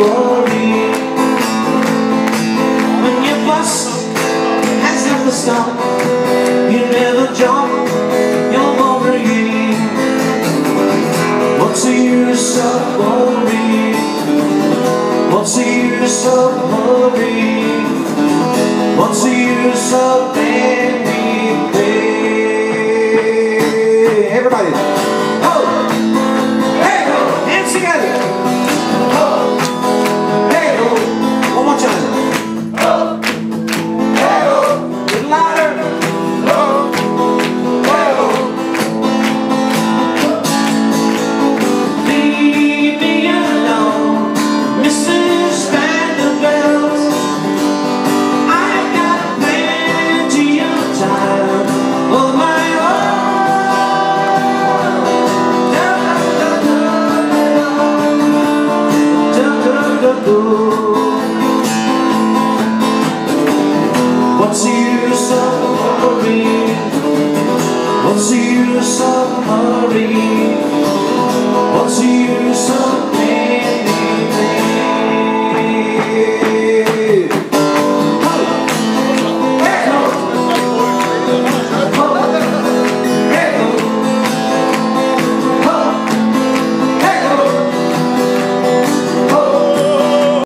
worry When your bus has never stopped You never jump, you're worrying What's the use of worrying? What's the use of worrying? What's the use of anything? Everybody! What's the use of worrying? What's the use of worrying?